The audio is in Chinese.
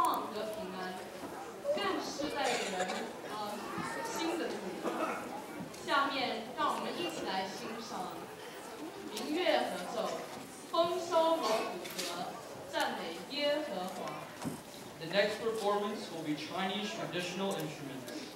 望和平安，更是带给人呃新的祝福。下面让我们一起来欣赏明月合奏，丰收锣鼓和赞美耶和华。The next performance will be Chinese traditional instruments.